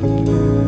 Thank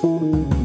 Thank